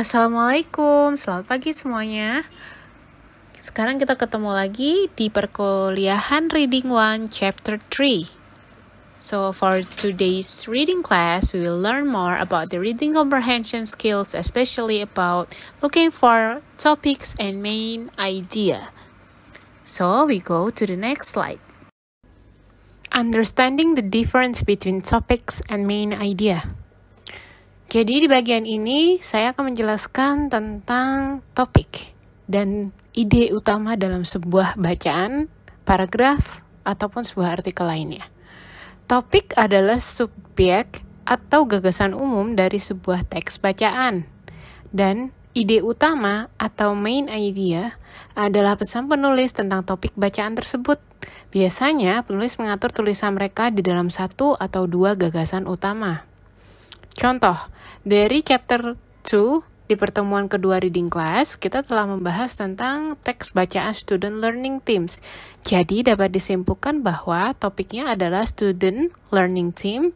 Assalamualaikum, selamat pagi semuanya. Sekarang kita ketemu lagi di perkuliahan Reading One Chapter 3. So for today's reading class, we will learn more about the reading comprehension skills, especially about looking for topics and main idea. So we go to the next slide. Understanding the difference between topics and main idea. Jadi di bagian ini saya akan menjelaskan tentang topik dan ide utama dalam sebuah bacaan, paragraf, ataupun sebuah artikel lainnya. Topik adalah subjek atau gagasan umum dari sebuah teks bacaan. Dan ide utama atau main idea adalah pesan penulis tentang topik bacaan tersebut. Biasanya penulis mengatur tulisan mereka di dalam satu atau dua gagasan utama. Contoh, dari chapter 2 di pertemuan kedua reading class, kita telah membahas tentang teks bacaan student learning teams. Jadi dapat disimpulkan bahwa topiknya adalah student learning team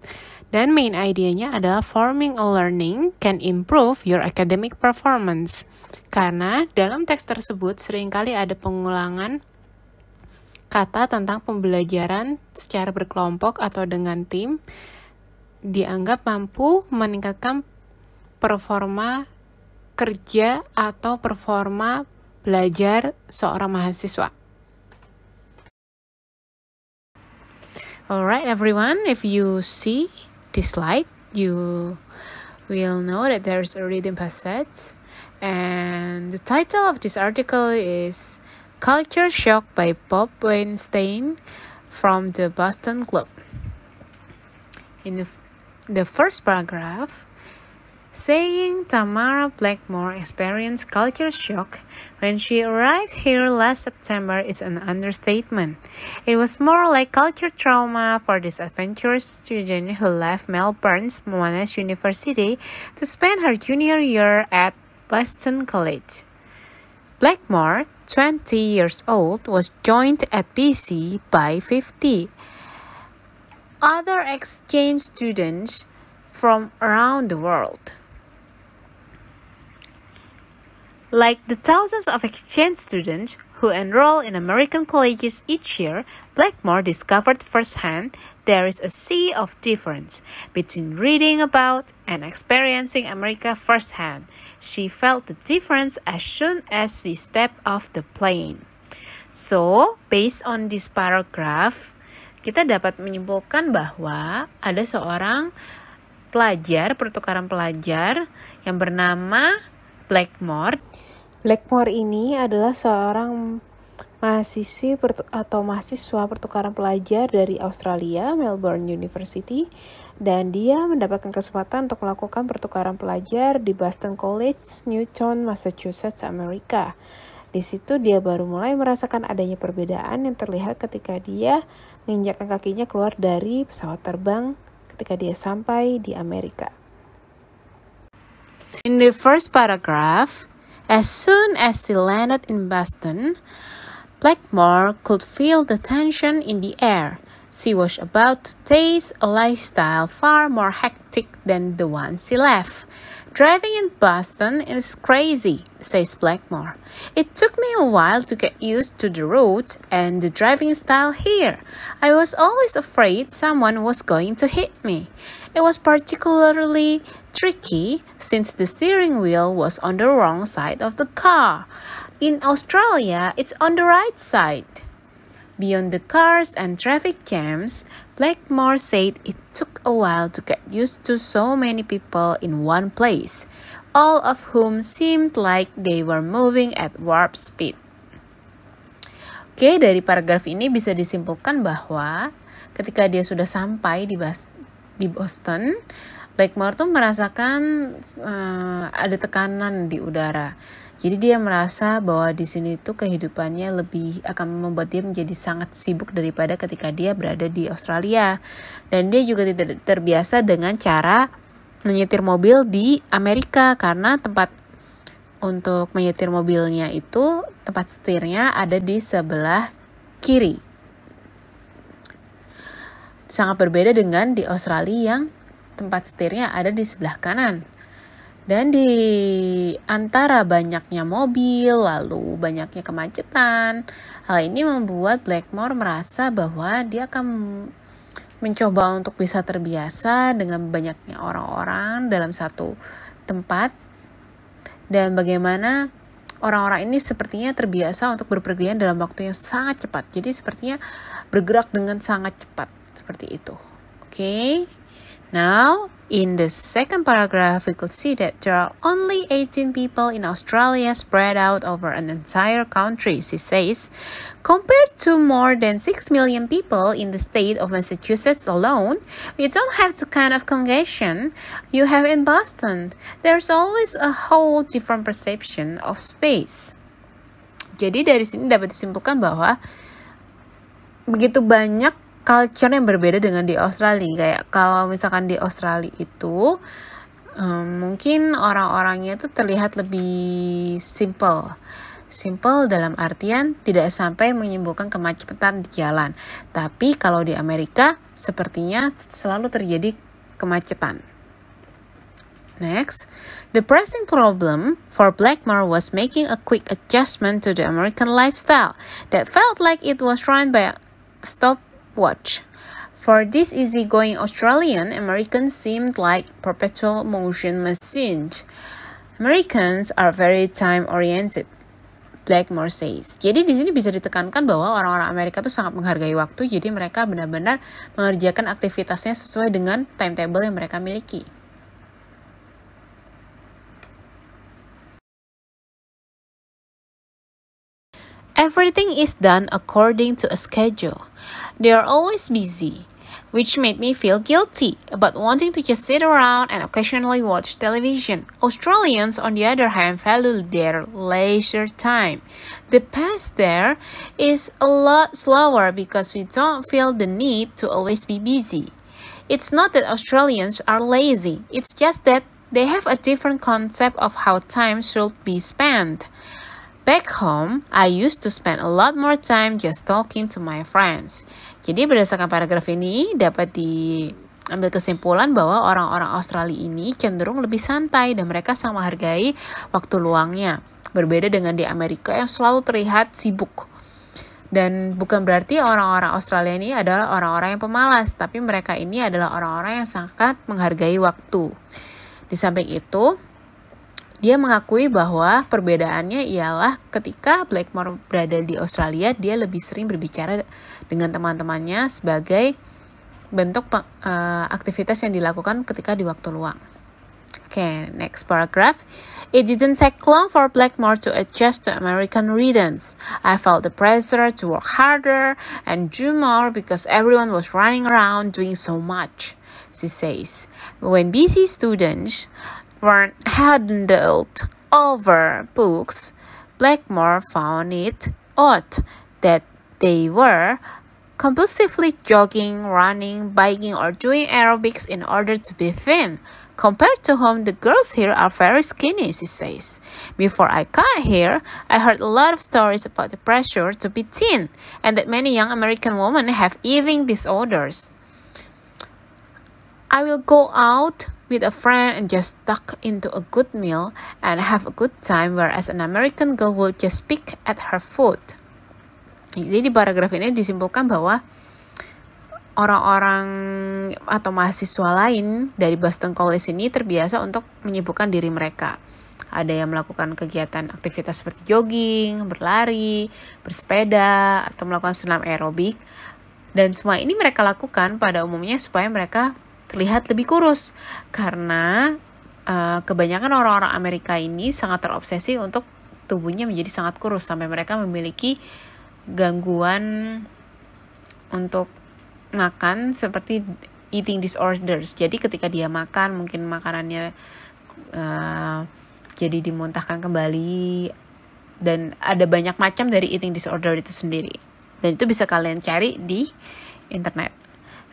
dan main idenya adalah forming a learning can improve your academic performance. Karena dalam teks tersebut sering kali ada pengulangan kata tentang pembelajaran secara berkelompok atau dengan tim dianggap mampu meningkatkan performa kerja atau performa belajar seorang mahasiswa. Alright everyone, if you see this slide, you will know that there is a reading passage and the title of this article is Culture Shock by Bob Weinstein from the Boston Globe. In the the first paragraph, saying Tamara Blackmore experienced culture shock when she arrived here last September is an understatement. It was more like culture trauma for this adventurous student who left Melbourne's Monash University to spend her junior year at Boston College. Blackmore, 20 years old, was joined at BC by 50 other exchange students from around the world. Like the thousands of exchange students who enroll in American colleges each year, Blackmore discovered firsthand there is a sea of difference between reading about and experiencing America firsthand. She felt the difference as soon as she stepped off the plane. So, based on this paragraph, kita dapat menyimpulkan bahwa ada seorang pelajar, pertukaran pelajar yang bernama Blackmore. Blackmore ini adalah seorang mahasiswi atau mahasiswa pertukaran pelajar dari Australia, Melbourne University, dan dia mendapatkan kesempatan untuk melakukan pertukaran pelajar di Boston College, Newton, Massachusetts, Amerika. Di situ dia baru mulai merasakan adanya perbedaan yang terlihat ketika dia menginjakkan kakinya keluar dari pesawat terbang ketika dia sampai di Amerika. In the first paragraph, as soon as she landed in Boston, Blackmore could feel the tension in the air. She was about to taste a lifestyle far more hectic than the one she left. Driving in Boston is crazy, says Blackmore. It took me a while to get used to the roads and the driving style here. I was always afraid someone was going to hit me. It was particularly tricky since the steering wheel was on the wrong side of the car. In Australia, it's on the right side. Beyond the cars and traffic jams, Blackmore said it took a while to get used to so many people in one place, all of whom seemed like they were moving at warp speed. Oke, dari paragraf ini bisa disimpulkan bahwa ketika dia sudah sampai di, Bas di Boston, Blackmore tuh merasakan uh, ada tekanan di udara. Jadi dia merasa bahwa di sini tuh kehidupannya lebih akan membuat dia menjadi sangat sibuk daripada ketika dia berada di Australia. Dan dia juga tidak terbiasa dengan cara menyetir mobil di Amerika karena tempat untuk menyetir mobilnya itu tempat setirnya ada di sebelah kiri. Sangat berbeda dengan di Australia yang tempat setirnya ada di sebelah kanan. Dan di antara banyaknya mobil, lalu banyaknya kemacetan, hal ini membuat Blackmore merasa bahwa dia akan mencoba untuk bisa terbiasa dengan banyaknya orang-orang dalam satu tempat dan bagaimana orang-orang ini sepertinya terbiasa untuk berpergian dalam waktu yang sangat cepat. Jadi sepertinya bergerak dengan sangat cepat seperti itu. Oke. Okay? Now, in the second paragraph, we could see that there are only 18 people in Australia spread out over an entire country, she says, compared to more than 6 million people in the state of Massachusetts alone. We don't have the kind of congregation you have in Boston. There's always a whole different perception of space. Jadi dari sini dapat disimpulkan bahwa begitu banyak culture yang berbeda dengan di Australia. Kayak kalau misalkan di Australia itu um, mungkin orang-orangnya itu terlihat lebih simple. Simple dalam artian tidak sampai menimbulkan kemacetan di jalan. Tapi kalau di Amerika sepertinya selalu terjadi kemacetan. Next, the pressing problem for Blackmore was making a quick adjustment to the American lifestyle that felt like it was run by a stop watch. For this easygoing Australian, Americans seemed like perpetual motion machines. Americans are very time oriented. Blackmore says. Jadi di sini bisa ditekankan bahwa orang-orang Amerika itu sangat menghargai waktu, jadi mereka benar-benar mengerjakan aktivitasnya sesuai dengan timetable yang mereka miliki. Everything is done according to a schedule. They are always busy, which made me feel guilty about wanting to just sit around and occasionally watch television. Australians, on the other hand, value their leisure time. The pace there is a lot slower because we don't feel the need to always be busy. It's not that Australians are lazy, it's just that they have a different concept of how time should be spent. Back home, I used to spend a lot more time just talking to my friends. Jadi berdasarkan paragraf ini dapat diambil kesimpulan bahwa orang-orang Australia ini cenderung lebih santai dan mereka sama menghargai waktu luangnya. Berbeda dengan di Amerika yang selalu terlihat sibuk. Dan bukan berarti orang-orang Australia ini adalah orang-orang yang pemalas, tapi mereka ini adalah orang-orang yang sangat menghargai waktu. Di samping itu, dia mengakui bahwa perbedaannya ialah ketika Blackmore berada di Australia, dia lebih sering berbicara dengan teman-temannya sebagai bentuk uh, aktivitas yang dilakukan ketika di waktu luang. Okay, next paragraph. It didn't take long for Blackmore to adjust to American rhythms. I felt the pressure to work harder and do more because everyone was running around doing so much, she says. When busy students weren't handled over books, Blackmore found it odd that they were compulsively jogging, running, biking, or doing aerobics in order to be thin. Compared to home, the girls here are very skinny, she says. Before I got here, I heard a lot of stories about the pressure to be thin and that many young American women have eating disorders. I will go out with a friend and just tuck into a good meal and have a good time, whereas an American girl will just pick at her food. Jadi di paragraf ini disimpulkan bahwa orang-orang atau mahasiswa lain dari Boston College ini terbiasa untuk menyibukkan diri mereka. Ada yang melakukan kegiatan aktivitas seperti jogging, berlari, bersepeda, atau melakukan senam aerobik. Dan semua ini mereka lakukan pada umumnya supaya mereka terlihat lebih kurus karena uh, kebanyakan orang-orang Amerika ini sangat terobsesi untuk tubuhnya menjadi sangat kurus sampai mereka memiliki gangguan untuk makan seperti eating disorders. Jadi ketika dia makan mungkin makanannya uh, jadi dimuntahkan kembali dan ada banyak macam dari eating disorder itu sendiri. Dan itu bisa kalian cari di internet.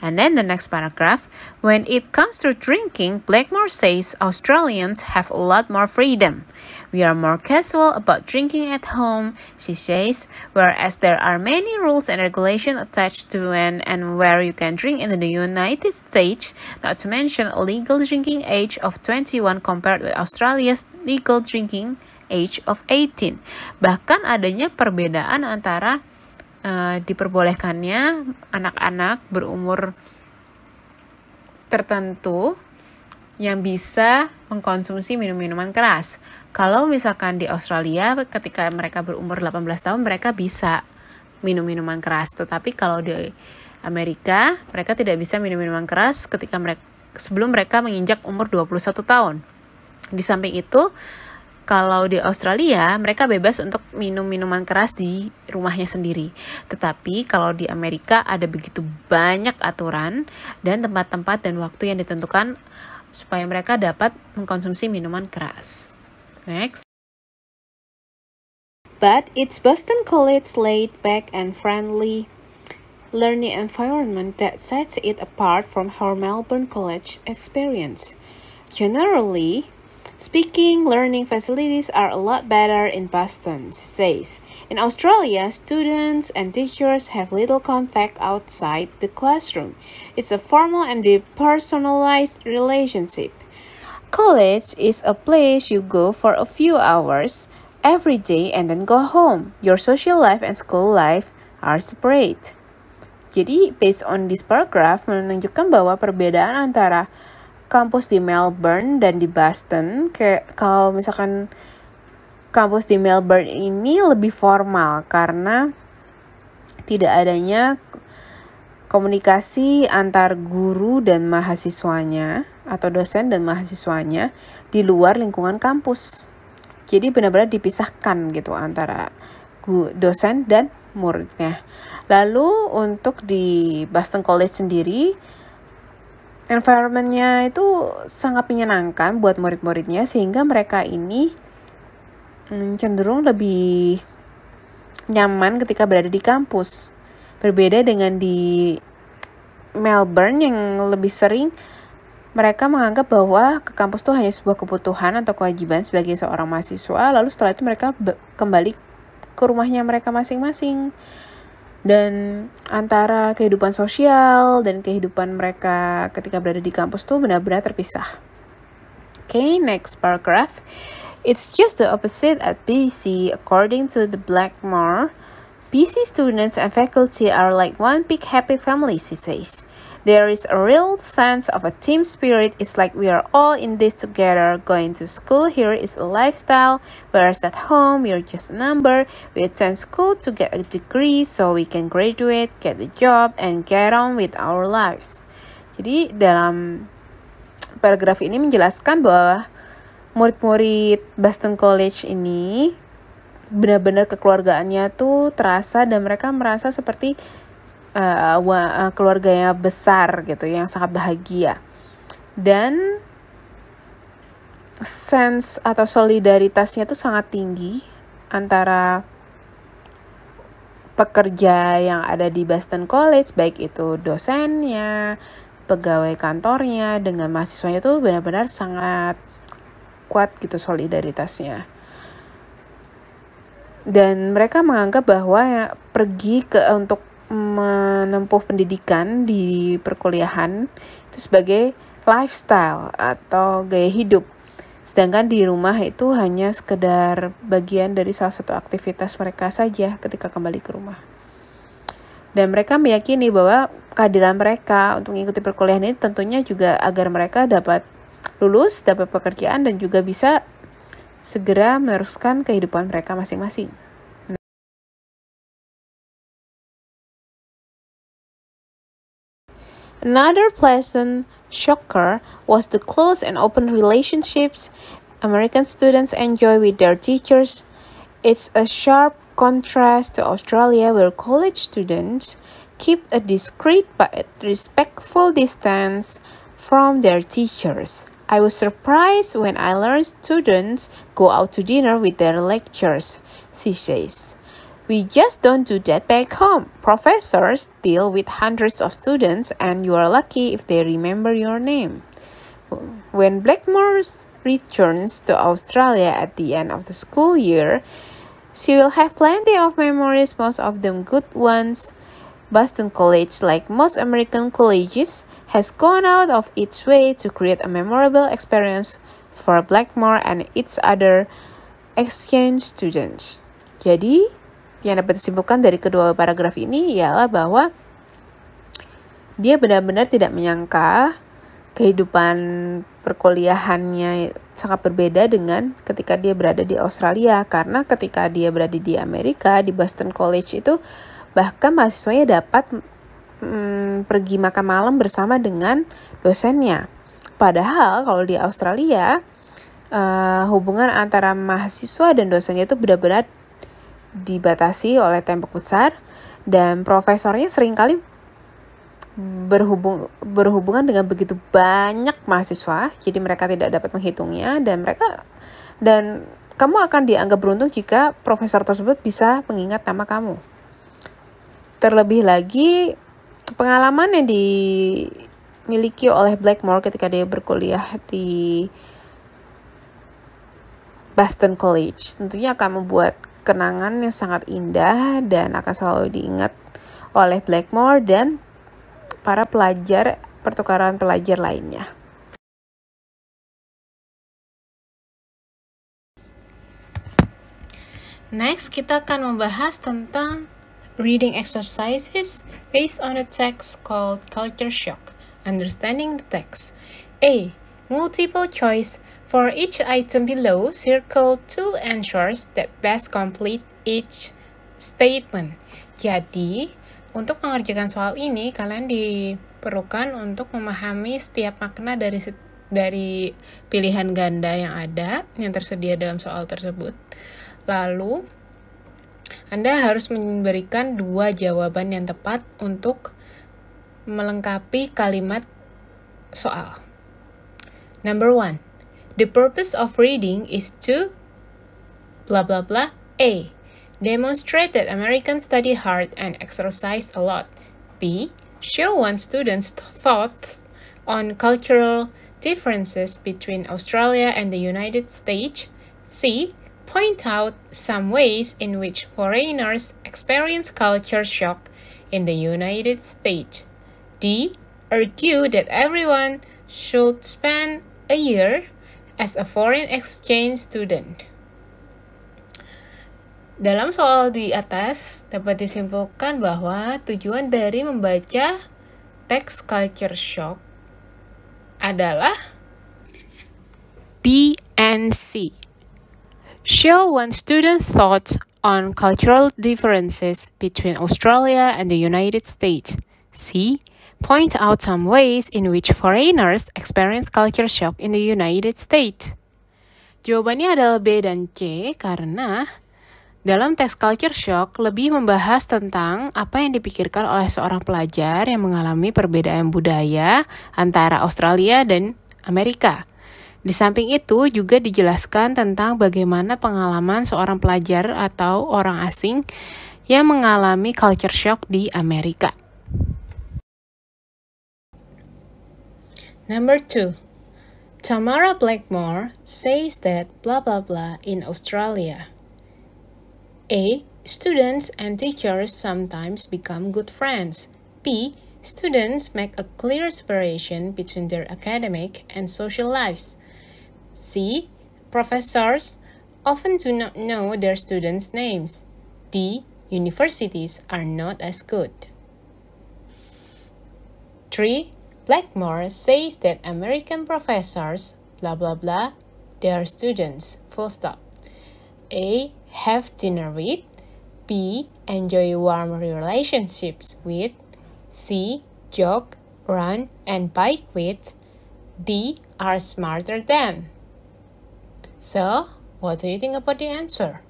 And then the next paragraph, when it comes to drinking, Blackmore says Australians have a lot more freedom. We are more casual about drinking at home, she says, whereas there are many rules and regulations attached to when and where you can drink in the United States, not to mention a legal drinking age of 21 compared with Australia's legal drinking age of 18. Bahkan adanya perbedaan antara uh, diperbolehkannya anak-anak berumur tertentu yang bisa mengkonsumsi minum-minuman keras. Kalau misalkan di Australia ketika mereka berumur 18 tahun mereka bisa minum minuman keras, tetapi kalau di Amerika mereka tidak bisa minum minuman keras ketika mereka sebelum mereka menginjak umur 21 tahun. Di samping itu, kalau di Australia mereka bebas untuk minum minuman keras di rumahnya sendiri. Tetapi kalau di Amerika ada begitu banyak aturan dan tempat-tempat dan waktu yang ditentukan supaya mereka dapat mengkonsumsi minuman keras. Next. But it's Boston College laid back and friendly learning environment that sets it apart from her Melbourne College experience. Generally, speaking, learning facilities are a lot better in Boston, says. In Australia, students and teachers have little contact outside the classroom. It's a formal and depersonalized relationship. College is a place you go for a few hours every day and then go home. Your social life and school life are separate. Jadi, based on this paragraph menunjukkan bahwa perbedaan antara kampus di Melbourne dan di Boston, kayak kalau misalkan kampus di Melbourne ini lebih formal karena tidak adanya komunikasi antar guru dan mahasiswanya atau dosen dan mahasiswanya di luar lingkungan kampus. Jadi benar-benar dipisahkan gitu antara dosen dan muridnya. Lalu untuk di Boston College sendiri, environmentnya itu sangat menyenangkan buat murid-muridnya sehingga mereka ini hmm, cenderung lebih nyaman ketika berada di kampus. Berbeda dengan di Melbourne yang lebih sering mereka menganggap bahwa ke kampus itu hanya sebuah kebutuhan atau kewajiban sebagai seorang mahasiswa, lalu setelah itu mereka kembali ke rumahnya mereka masing-masing. Dan antara kehidupan sosial dan kehidupan mereka ketika berada di kampus tuh benar-benar terpisah. Okay, next paragraph. It's just the opposite at BC according to the Blackmore. BC students and faculty are like one big happy family, she says. There is a real sense of a team spirit. It's like we are all in this together. Going to school here is a lifestyle, whereas at home you're just a number. We attend school to get a degree so we can graduate, get a job, and get on with our lives. Jadi dalam paragraf ini menjelaskan bahwa murid-murid Boston College ini benar-benar kekeluargaannya tuh terasa dan mereka merasa seperti uh, uh, keluarganya besar gitu yang sangat bahagia. Dan sense atau solidaritasnya itu sangat tinggi antara pekerja yang ada di Boston College baik itu dosennya pegawai kantornya dengan mahasiswanya itu benar-benar sangat kuat gitu solidaritasnya. Dan mereka menganggap bahwa ya, pergi ke untuk menempuh pendidikan di perkuliahan itu sebagai lifestyle atau gaya hidup. Sedangkan di rumah itu hanya sekedar bagian dari salah satu aktivitas mereka saja ketika kembali ke rumah. Dan mereka meyakini bahwa kehadiran mereka untuk mengikuti perkuliahan ini tentunya juga agar mereka dapat lulus, dapat pekerjaan, dan juga bisa segera meneruskan kehidupan mereka masing-masing. Another pleasant shocker was the close and open relationships American students enjoy with their teachers. It's a sharp contrast to Australia, where college students keep a discreet but respectful distance from their teachers. I was surprised when I learned students go out to dinner with their lecturers, she says. We just don't do that back home. Professors deal with hundreds of students, and you are lucky if they remember your name. When Blackmore returns to Australia at the end of the school year, she will have plenty of memories, most of them good ones. Boston College, like most American colleges, has gone out of its way to create a memorable experience for Blackmore and its other exchange students. Jadi, yang dapat disimpulkan dari kedua paragraf ini ialah bahwa dia benar-benar tidak menyangka kehidupan perkuliahannya sangat berbeda dengan ketika dia berada di Australia. Karena ketika dia berada di Amerika di Boston College itu bahkan mahasiswanya dapat hmm, pergi makan malam bersama dengan dosennya. Padahal kalau di Australia uh, hubungan antara mahasiswa dan dosennya itu benar-benar dibatasi oleh tembok besar dan profesornya sering kali berhubung berhubungan dengan begitu banyak mahasiswa jadi mereka tidak dapat menghitungnya dan mereka dan kamu akan dianggap beruntung jika profesor tersebut bisa mengingat nama kamu. Terlebih lagi pengalaman yang dimiliki oleh Blackmore ketika dia berkuliah di Boston College tentunya akan membuat kenangan yang sangat indah dan akan selalu diingat oleh Blackmore dan para pelajar pertukaran pelajar lainnya. Next, kita akan membahas tentang reading exercises based on a text called Culture Shock. Understanding the text. A. Multiple choice For each item below, circle two answers that best complete each statement. Jadi, untuk mengerjakan soal ini, kalian diperlukan untuk memahami setiap makna dari dari pilihan ganda yang ada yang tersedia dalam soal tersebut. Lalu, Anda harus memberikan dua jawaban yang tepat untuk melengkapi kalimat soal. Number one, The purpose of reading is to blah blah blah. A. Demonstrate that Americans study hard and exercise a lot. B. Show one student's thoughts on cultural differences between Australia and the United States. C. Point out some ways in which foreigners experience culture shock in the United States. D. Argue that everyone should spend a year as a foreign exchange student. Dalam soal di atas dapat disimpulkan bahwa tujuan dari membaca teks culture shock adalah B and C. Show one student thoughts on cultural differences between Australia and the United States. C. point out some ways in which foreigners experience culture shock in the United States. Jawabannya adalah B dan C karena dalam teks culture shock lebih membahas tentang apa yang dipikirkan oleh seorang pelajar yang mengalami perbedaan budaya antara Australia dan Amerika. Di samping itu juga dijelaskan tentang bagaimana pengalaman seorang pelajar atau orang asing yang mengalami culture shock di Amerika. Number two, Tamara Blackmore says that blah blah blah in Australia. A. Students and teachers sometimes become good friends. B. Students make a clear separation between their academic and social lives. C. Professors often do not know their students' names. D. Universities are not as good. 3. Blackmore says that American professors, blah blah blah, their students, full stop. A. Have dinner with. B. Enjoy warm relationships with. C. Jog, run, and bike with. D. Are smarter than. So, what do you think about the answer?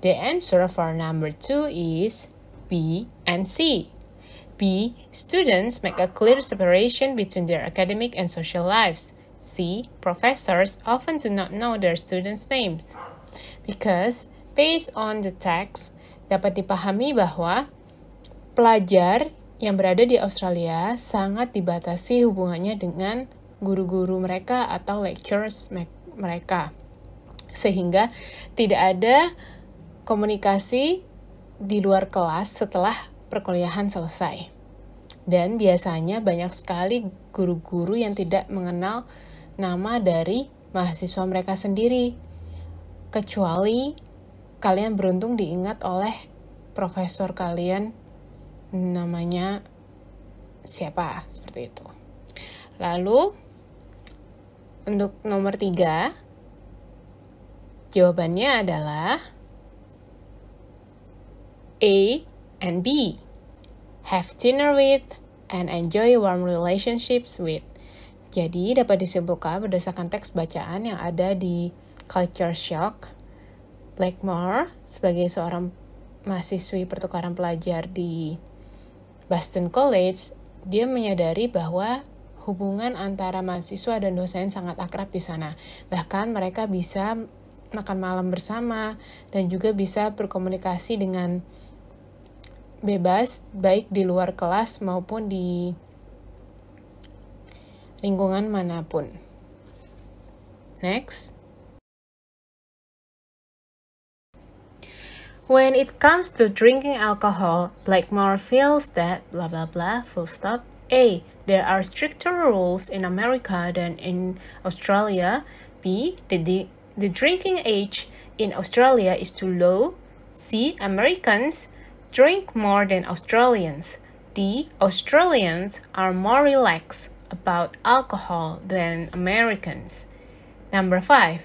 The answer for number two is B, and C. B. Students make a clear separation between their academic and social lives. C. Professors often do not know their students' names. Because based on the text, dapat dipahami bahwa pelajar yang berada di Australia sangat dibatasi hubungannya dengan guru-guru mereka atau lecturers mereka. Sehingga tidak ada komunikasi di luar kelas setelah perkuliahan selesai. Dan biasanya banyak sekali guru-guru yang tidak mengenal nama dari mahasiswa mereka sendiri. Kecuali kalian beruntung diingat oleh profesor kalian namanya siapa seperti itu. Lalu untuk nomor tiga jawabannya adalah A and B. Have dinner with and enjoy warm relationships with. Jadi dapat disimpulkan berdasarkan teks bacaan yang ada di Culture Shock. Blackmore sebagai seorang mahasiswi pertukaran pelajar di Boston College, dia menyadari bahwa hubungan antara mahasiswa dan dosen sangat akrab di sana. Bahkan mereka bisa makan malam bersama dan juga bisa berkomunikasi dengan bebas baik di luar kelas maupun di lingkungan manapun. Next. When it comes to drinking alcohol, Blackmore feels that blah blah blah, full stop. A. There are stricter rules in America than in Australia. B. The, the, drinking age in Australia is too low. C. Americans drink more than Australians. D. Australians are more relaxed about alcohol than Americans. Number 5.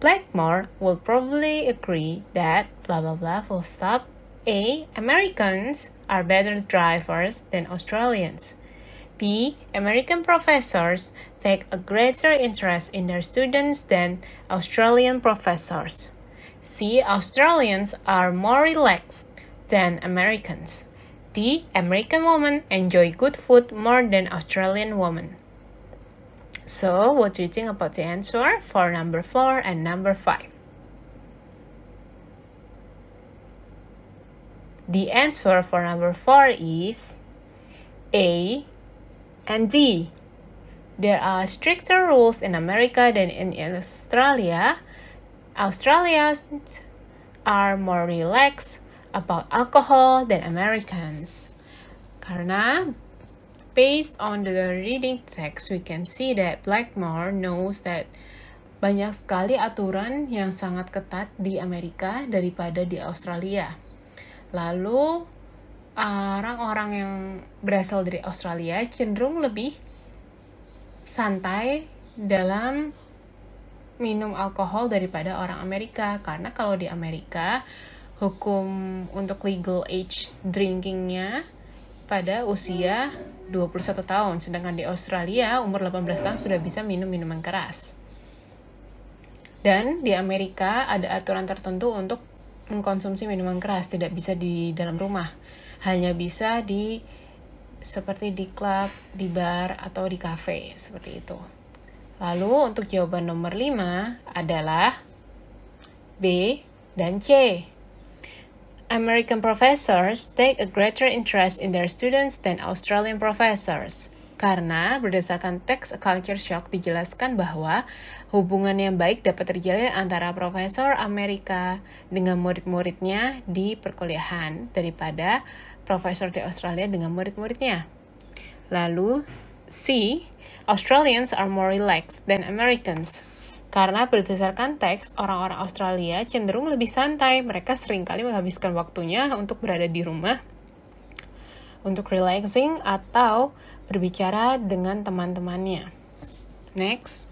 Blackmore will probably agree that blah blah blah full stop. A. Americans are better drivers than Australians. B. American professors take a greater interest in their students than Australian professors. C. Australians are more relaxed than Americans. D. American women enjoy good food more than Australian women. So, what do you think about the answer for number 4 and number 5? The answer for number 4 is A and D. There are stricter rules in America than in Australia. Australians are more relaxed about alcohol than Americans. Karena based on the reading text, we can see that Blackmore knows that banyak sekali aturan yang sangat ketat di Amerika daripada di Australia. Lalu orang-orang yang berasal dari Australia cenderung lebih santai dalam minum alkohol daripada orang Amerika karena kalau di Amerika hukum untuk legal age drinkingnya pada usia 21 tahun, sedangkan di Australia umur 18 tahun sudah bisa minum minuman keras. Dan di Amerika ada aturan tertentu untuk mengkonsumsi minuman keras, tidak bisa di dalam rumah. Hanya bisa di seperti di klub, di bar, atau di cafe, seperti itu. Lalu untuk jawaban nomor 5 adalah B dan C. American professors take a greater interest in their students than Australian professors. Karena berdasarkan teks Culture Shock dijelaskan bahwa hubungan yang baik dapat terjalin antara profesor Amerika dengan murid-muridnya di perkuliahan daripada profesor di Australia dengan murid-muridnya. Lalu, C. Australians are more relaxed than Americans. Karena berdasarkan teks, orang-orang Australia cenderung lebih santai. Mereka sering kali menghabiskan waktunya untuk berada di rumah, untuk relaxing, atau berbicara dengan teman-temannya. Next.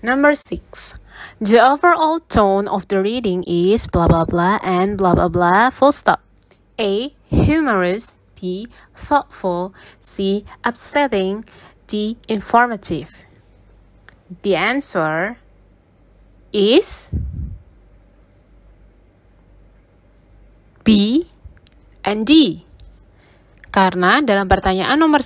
Number six. The overall tone of the reading is blah blah blah and blah blah blah full stop. A. Humorous. B. Thoughtful. C. Upsetting. D. Informative. The answer is B and D. Karena dalam pertanyaan nomor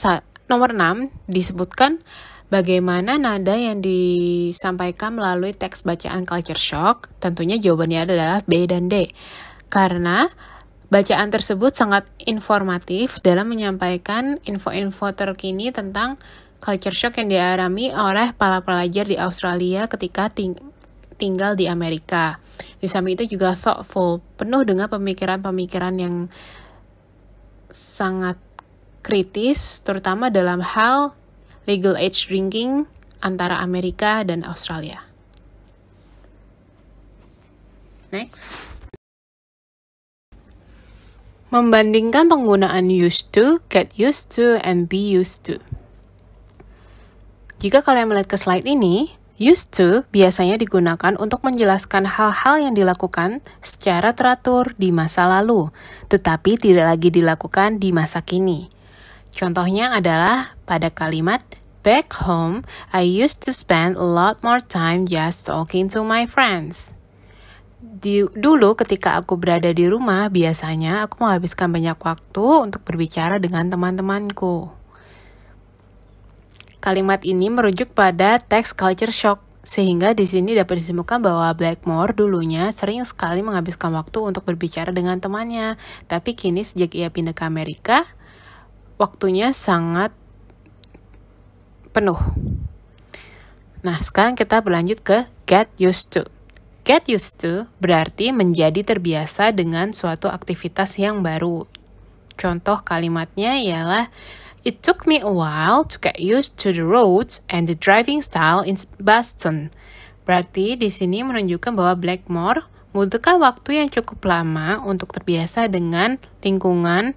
nomor 6 disebutkan Bagaimana nada yang disampaikan melalui teks bacaan culture shock? Tentunya jawabannya adalah B dan D. Karena bacaan tersebut sangat informatif dalam menyampaikan info-info terkini tentang culture shock yang dialami oleh para pelajar di Australia ketika ting tinggal di Amerika. Di samping itu juga thoughtful, penuh dengan pemikiran-pemikiran yang sangat kritis, terutama dalam hal legal age drinking antara Amerika dan Australia. Next. Membandingkan penggunaan used to, get used to, and be used to. Jika kalian melihat ke slide ini, used to biasanya digunakan untuk menjelaskan hal-hal yang dilakukan secara teratur di masa lalu, tetapi tidak lagi dilakukan di masa kini. Contohnya adalah pada kalimat Back home, I used to spend a lot more time just talking to my friends. Di, dulu ketika aku berada di rumah, biasanya aku menghabiskan banyak waktu untuk berbicara dengan teman-temanku. Kalimat ini merujuk pada text culture shock, sehingga di sini dapat disimpulkan bahwa Blackmore dulunya sering sekali menghabiskan waktu untuk berbicara dengan temannya, tapi kini sejak ia pindah ke Amerika, waktunya sangat penuh. Nah, sekarang kita berlanjut ke get used to. Get used to berarti menjadi terbiasa dengan suatu aktivitas yang baru. Contoh kalimatnya ialah It took me a while to get used to the roads and the driving style in Boston. Berarti di sini menunjukkan bahwa Blackmore membutuhkan waktu yang cukup lama untuk terbiasa dengan lingkungan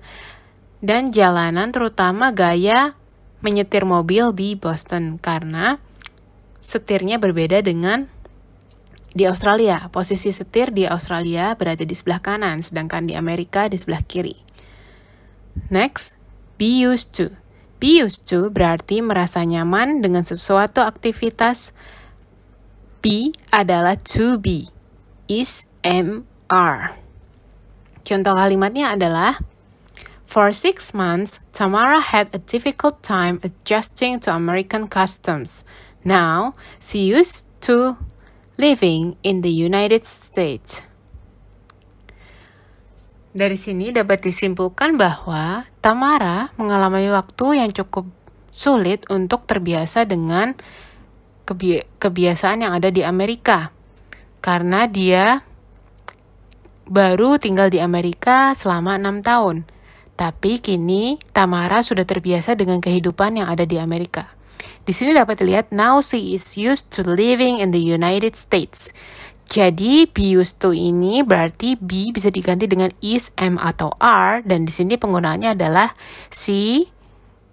dan jalanan terutama gaya menyetir mobil di Boston karena setirnya berbeda dengan di Australia. Posisi setir di Australia berada di sebelah kanan, sedangkan di Amerika di sebelah kiri. Next, be used to. Be used to berarti merasa nyaman dengan sesuatu aktivitas. Be adalah to be. Is, am, are. Contoh kalimatnya adalah For six months, Tamara had a difficult time adjusting to American customs. Now, she used to living in the United States. Dari sini dapat disimpulkan bahwa Tamara mengalami waktu yang cukup sulit untuk terbiasa dengan kebi kebiasaan yang ada di Amerika. Karena dia baru tinggal di Amerika selama enam tahun. Tapi kini Tamara sudah terbiasa dengan kehidupan yang ada di Amerika. Di sini dapat dilihat now she is used to living in the United States. Jadi be used to ini berarti be bisa diganti dengan is, am atau are dan di sini penggunaannya adalah she,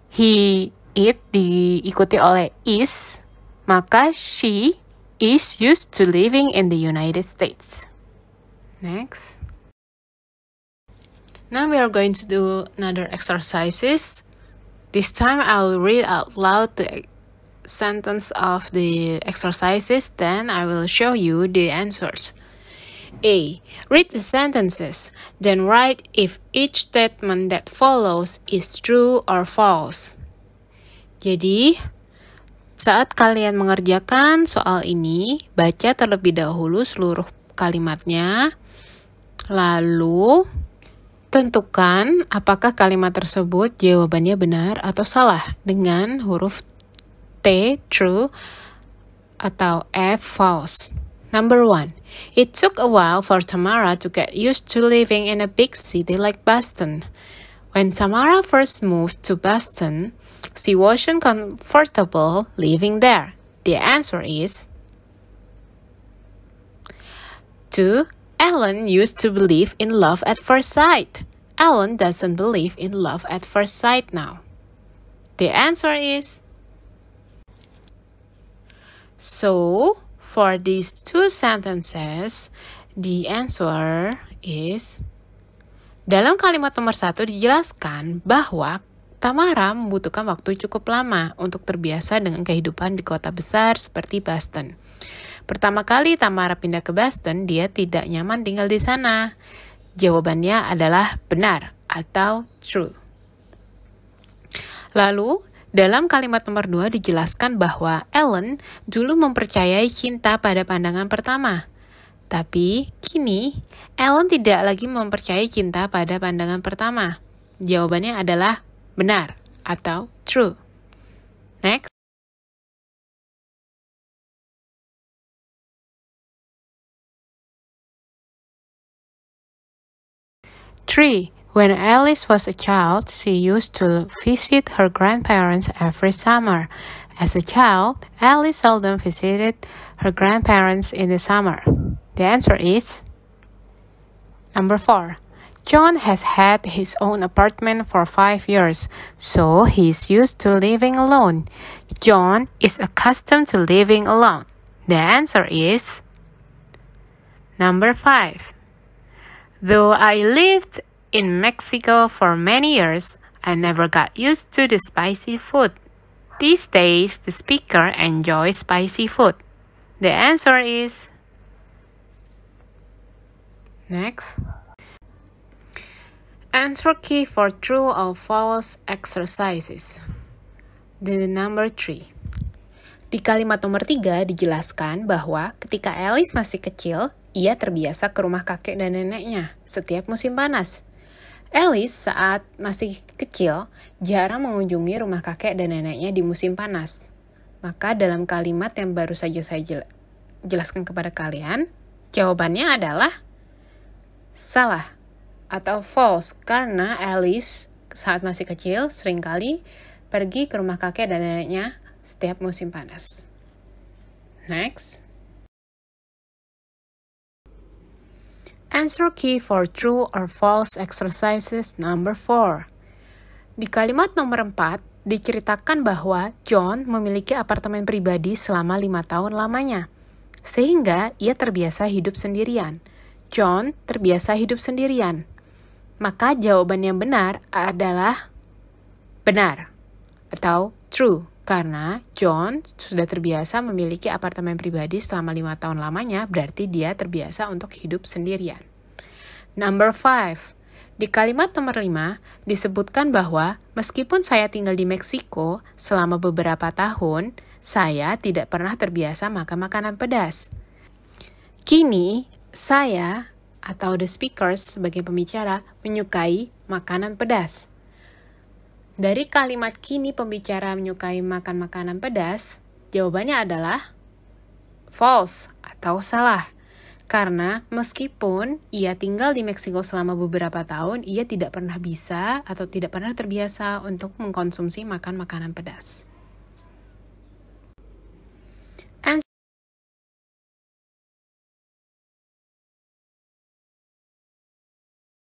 he, it diikuti oleh is, maka she is used to living in the United States. Next. Now we are going to do another exercises. This time I'll read out loud the sentence of the exercises, then I will show you the answers. A. Read the sentences, then write if each statement that follows is true or false. Jadi, saat kalian mengerjakan soal ini, baca terlebih dahulu seluruh kalimatnya, lalu Tentukan apakah kalimat tersebut jawabannya benar atau salah dengan huruf T true atau F false. Number one, it took a while for Tamara to get used to living in a big city like Boston. When Tamara first moved to Boston, she wasn't comfortable living there. The answer is 2. Ellen used to believe in love at first sight. Ellen doesn't believe in love at first sight now. The answer is So, for these two sentences, the answer is Dalam kalimat nomor satu dijelaskan bahwa Tamara membutuhkan waktu cukup lama untuk terbiasa dengan kehidupan di kota besar seperti Boston. Pertama kali Tamara pindah ke Boston, dia tidak nyaman tinggal di sana. Jawabannya adalah benar atau true. Lalu, Dalam kalimat nomor dua dijelaskan bahwa Ellen dulu mempercayai cinta pada pandangan pertama. Tapi kini Ellen tidak lagi mempercayai cinta pada pandangan pertama. Jawabannya adalah benar atau true. Next. Three. When Alice was a child, she used to visit her grandparents every summer. As a child, Alice seldom visited her grandparents in the summer. The answer is number four. John has had his own apartment for five years, so he's used to living alone. John is accustomed to living alone. The answer is number five. Though I lived in Mexico for many years, I never got used to the spicy food. These days, the speaker enjoys spicy food. The answer is next. Answer key for true or false exercises. The number three. Di kalimat nomor tiga dijelaskan bahwa ketika Alice masih kecil, ia terbiasa ke rumah kakek dan neneknya setiap musim panas. Alice saat masih kecil jarang mengunjungi rumah kakek dan neneknya di musim panas. Maka dalam kalimat yang baru saja saya jelaskan kepada kalian, jawabannya adalah salah atau false karena Alice saat masih kecil sering kali pergi ke rumah kakek dan neneknya setiap musim panas. Next. Answer key for true or false exercises number 4. Di kalimat nomor 4, diceritakan bahwa John memiliki apartemen pribadi selama lima tahun lamanya, sehingga ia terbiasa hidup sendirian. John terbiasa hidup sendirian. Maka jawaban yang benar adalah benar atau true karena John sudah terbiasa memiliki apartemen pribadi selama lima tahun lamanya, berarti dia terbiasa untuk hidup sendirian. Number five, di kalimat nomor lima disebutkan bahwa meskipun saya tinggal di Meksiko selama beberapa tahun, saya tidak pernah terbiasa makan makanan pedas. Kini, saya atau the speakers sebagai pembicara menyukai makanan pedas. Dari kalimat kini pembicara menyukai makan makanan pedas, jawabannya adalah false atau salah. Karena meskipun ia tinggal di Meksiko selama beberapa tahun, ia tidak pernah bisa atau tidak pernah terbiasa untuk mengkonsumsi makan makanan pedas.